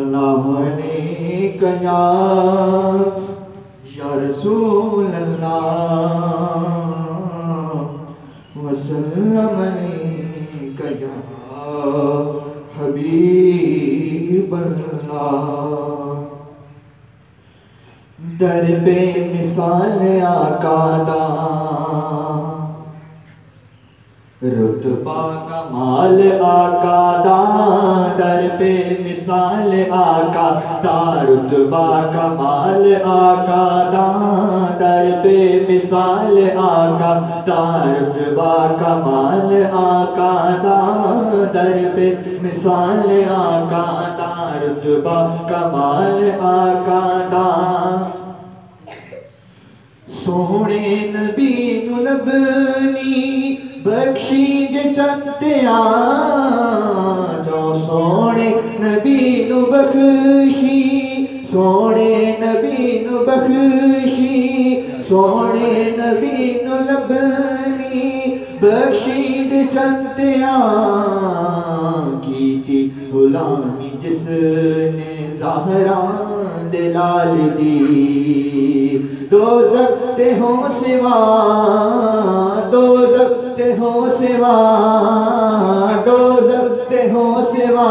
اللہ علیکہ یا یا رسول اللہ وسلم علیکہ یا حبیب اللہ، در بے مثال آقا دا رتبہ کمال آقا دا در پہ مثال آقا دا رتبہ کمال آقا دا در پہ مثال آقا دا رتبہ کمال آقا دا در پہ مثال آقا دا رتبہ کمال آقا دا سونے نبی نلبنی بخشی جے چتیا جو سونے نبی نو بخشی سونے نبی نو بخشی سونے نبی نو لبنی بخشی جے چتیا کیتی غلامی جس نے زہران دلال دی۔ دو زکتے ہوں سوا، دو زکتے ہوں سوا، دو زکتے ہوں سوا۔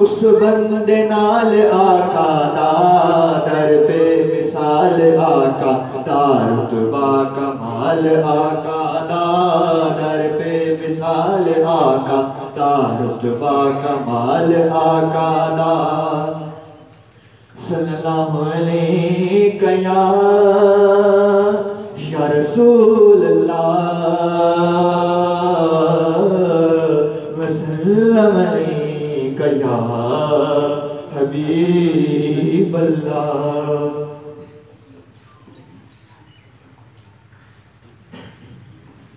اس بند نال آقا دا در پہ مثال، آقا دا رتبہ کمال، آقا دا در پہ مثال آقا دا رتبہ کمال آقا دا۔ صلی اللہ علیہ یا یا رسول اللہ۔ وسلم علیہ یا حبیب اللہ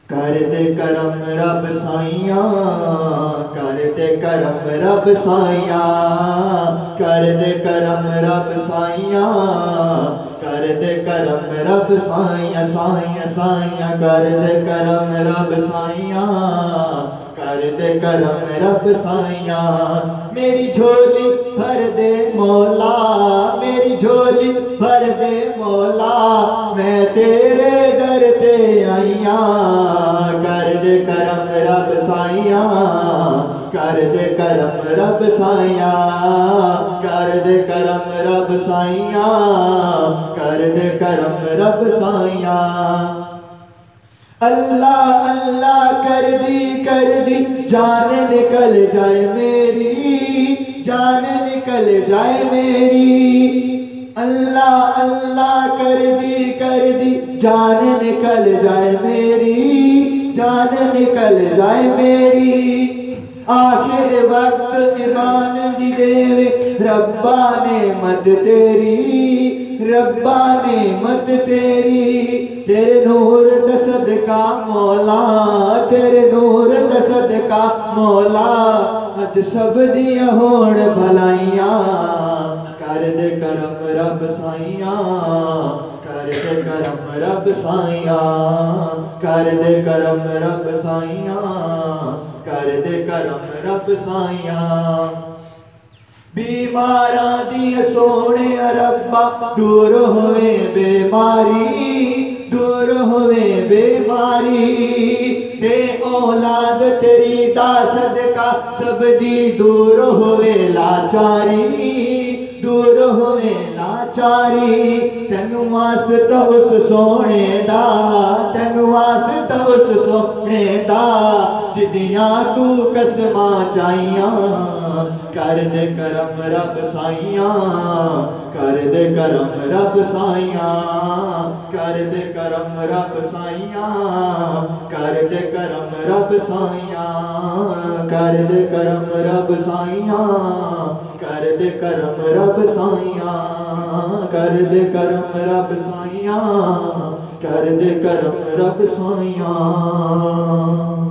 کر دے کرم رب سائیاں کر دے کرم رب سائیاں کر دے کرم رب سائیاں کر دے کرم رب سائیاں سائیاں سائیاں کر دے کرم رب سائیاں کر دے کرم رب سائیاں میری جھولی بھر دے مولا میری جھولی بھر دے مولا میں تیرے در کرم رب سائیاں کر دے کرم رب سائیاں کر دے کرم رب سائیاں اللہ اللہ کر دی کر دی جان نکل جائے میری جان نکل جائے میری اللہ اللہ کر دی کر دی جان نکل جائے میری جان نکل جائے میری آخر وقت ایمان دی دیوے ربا نعمت تیری ربا نعمت تیری۔ تیرے نور دا صدقہ مولا، تیرے نور دا صدقہ مولا۔ اج سب دیا ہوڑ بھلائیاں، کر دے کرم رب سائیاں۔ کر دے کرم رب سائیاں، کر دے کرم رب سائیاں۔ کر دے کرم رب سائیاں بیماراں دی سونے ربا دور ہوئے بیماری دور ہوئے بیماری دے اولاد تیری دا صدقہ سب دی دور ہوئے لاچاری دور ہوئے لاچاری تینو واسطہ اس سونے دا تینو واسطہ اس سونے دا تو قسماں چاہیاں کر دے کرم رب سائیاں۔ کر دے کرم رب سائیاں۔ کر دے کرم رب سائیاں۔ کر دے کرم رب سائیاں۔ کر دے کرم رب سائیاں۔ کر دے کرم رب سائیاں۔ کر دے کرم رب سائیاں۔ کر دے کرم رب سائیاں۔